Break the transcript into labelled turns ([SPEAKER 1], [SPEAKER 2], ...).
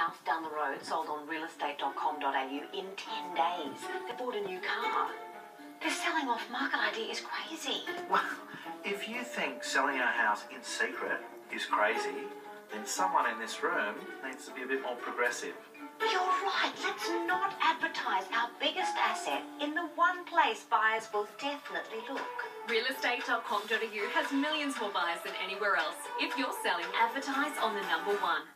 [SPEAKER 1] house down the road sold on realestate.com.au in 10 days. They bought a new car. They're selling off market idea is crazy.
[SPEAKER 2] Well, if you think selling a house in secret is crazy, then someone in this room needs to be a bit more progressive.
[SPEAKER 1] You're right. Let's not advertise our biggest asset in the one place buyers will definitely look.
[SPEAKER 3] Realestate.com.au has millions more buyers than anywhere else. If you're selling, advertise on the number one.